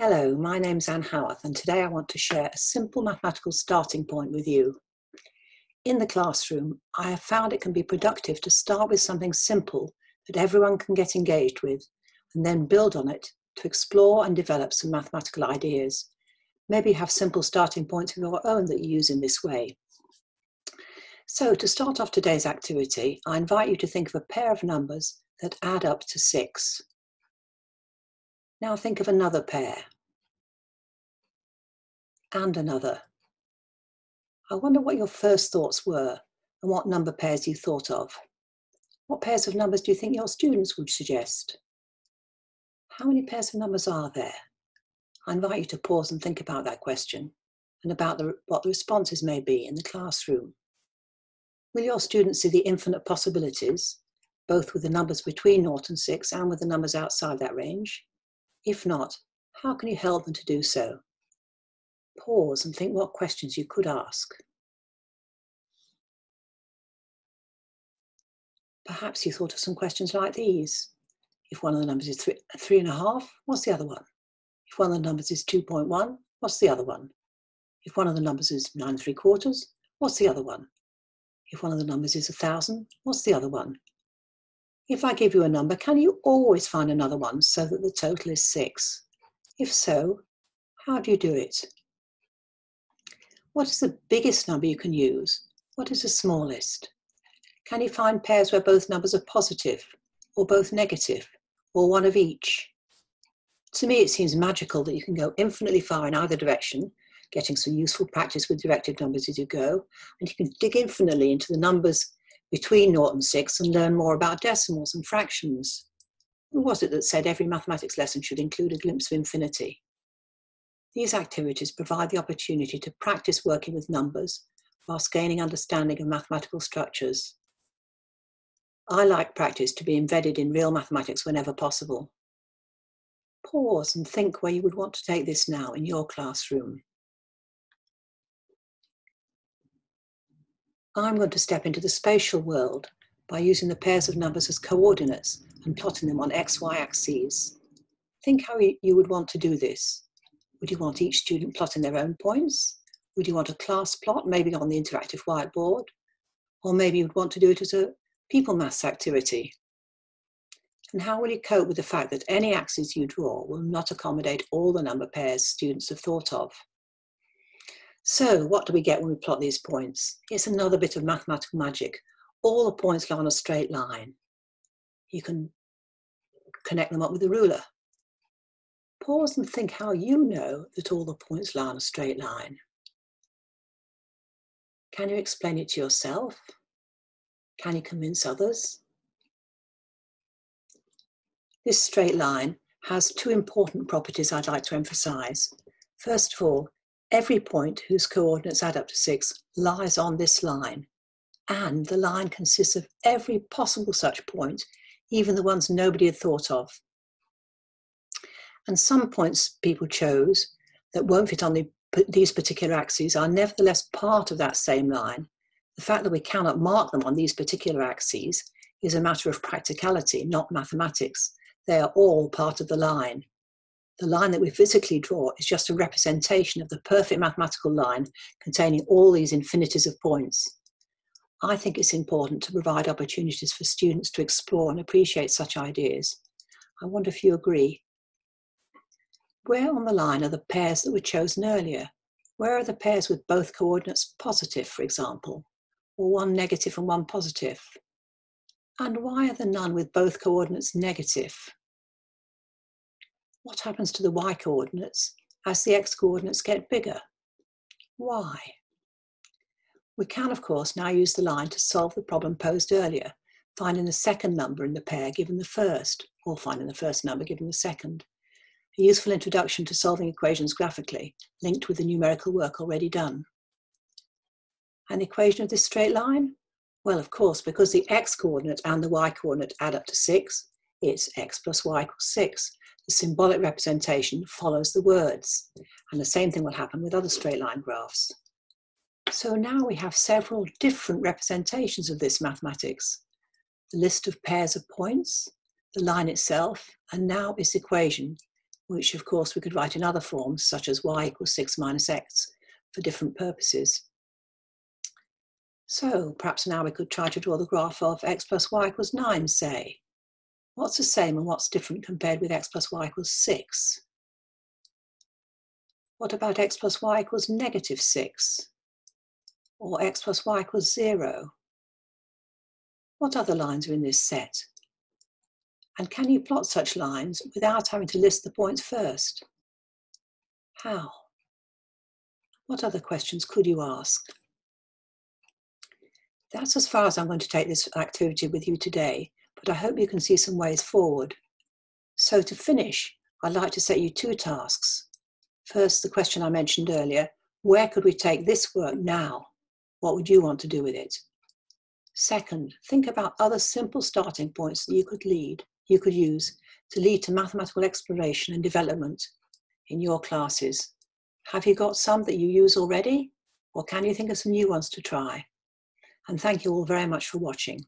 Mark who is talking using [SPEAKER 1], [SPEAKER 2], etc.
[SPEAKER 1] Hello, my name's Anne Haworth, and today I want to share a simple mathematical starting point with you. In the classroom, I have found it can be productive to start with something simple that everyone can get engaged with, and then build on it to explore and develop some mathematical ideas. Maybe have simple starting points of your own that you use in this way. So, to start off today's activity, I invite you to think of a pair of numbers that add up to six. Now think of another pair. And another. I wonder what your first thoughts were and what number pairs you thought of. What pairs of numbers do you think your students would suggest? How many pairs of numbers are there? I invite you to pause and think about that question and about the, what the responses may be in the classroom. Will your students see the infinite possibilities, both with the numbers between 0 and 6 and with the numbers outside that range? If not, how can you help them to do so? Pause and think what questions you could ask. Perhaps you thought of some questions like these. If one of the numbers is three, three and a half, what's the other one? If one of the numbers is 2.1, what's the other one? If one of the numbers is nine three quarters, what's the other one? If one of the numbers is a thousand, what's the other one? If I give you a number, can you always find another one so that the total is six? If so, how do you do it? What is the biggest number you can use? What is the smallest? Can you find pairs where both numbers are positive, or both negative, or one of each? To me, it seems magical that you can go infinitely far in either direction, getting some useful practice with directed numbers as you go, and you can dig infinitely into the numbers between 0 and 6 and learn more about decimals and fractions. Who was it that said every mathematics lesson should include a glimpse of infinity? These activities provide the opportunity to practice working with numbers whilst gaining understanding of mathematical structures. I like practice to be embedded in real mathematics whenever possible. Pause and think where you would want to take this now in your classroom. I'm going to step into the spatial world by using the pairs of numbers as coordinates and plotting them on xy axes. Think how you would want to do this. Would you want each student plotting their own points? Would you want a class plot, maybe on the interactive whiteboard? Or maybe you'd want to do it as a people maths activity. And how will you cope with the fact that any axes you draw will not accommodate all the number pairs students have thought of? So what do we get when we plot these points? It's another bit of mathematical magic. All the points lie on a straight line. You can connect them up with a ruler. Pause and think how you know that all the points lie on a straight line. Can you explain it to yourself? Can you convince others? This straight line has two important properties I'd like to emphasize. First of all, Every point whose coordinates add up to 6 lies on this line, and the line consists of every possible such point, even the ones nobody had thought of. And some points people chose that won't fit on the, these particular axes are nevertheless part of that same line. The fact that we cannot mark them on these particular axes is a matter of practicality, not mathematics. They are all part of the line the line that we physically draw is just a representation of the perfect mathematical line containing all these infinities of points. I think it's important to provide opportunities for students to explore and appreciate such ideas. I wonder if you agree. Where on the line are the pairs that were chosen earlier? Where are the pairs with both coordinates positive, for example, or one negative and one positive? And why are there none with both coordinates negative? What happens to the y coordinates as the x coordinates get bigger? Why? We can, of course, now use the line to solve the problem posed earlier, finding the second number in the pair given the first, or finding the first number given the second. A useful introduction to solving equations graphically, linked with the numerical work already done. An equation of this straight line? Well, of course, because the x coordinate and the y coordinate add up to 6, it's x plus y equals 6, the symbolic representation follows the words. And the same thing will happen with other straight line graphs. So now we have several different representations of this mathematics. The list of pairs of points, the line itself, and now its equation, which of course we could write in other forms, such as y equals 6 minus x, for different purposes. So perhaps now we could try to draw the graph of x plus y equals 9, say. What's the same and what's different compared with x plus y equals 6? What about x plus y equals negative 6? Or x plus y equals 0? What other lines are in this set? And can you plot such lines without having to list the points first? How? What other questions could you ask? That's as far as I'm going to take this activity with you today, but I hope you can see some ways forward. So to finish, I'd like to set you two tasks. First, the question I mentioned earlier, where could we take this work now? What would you want to do with it? Second, think about other simple starting points that you could lead, you could use to lead to mathematical exploration and development in your classes. Have you got some that you use already? Or can you think of some new ones to try? And thank you all very much for watching.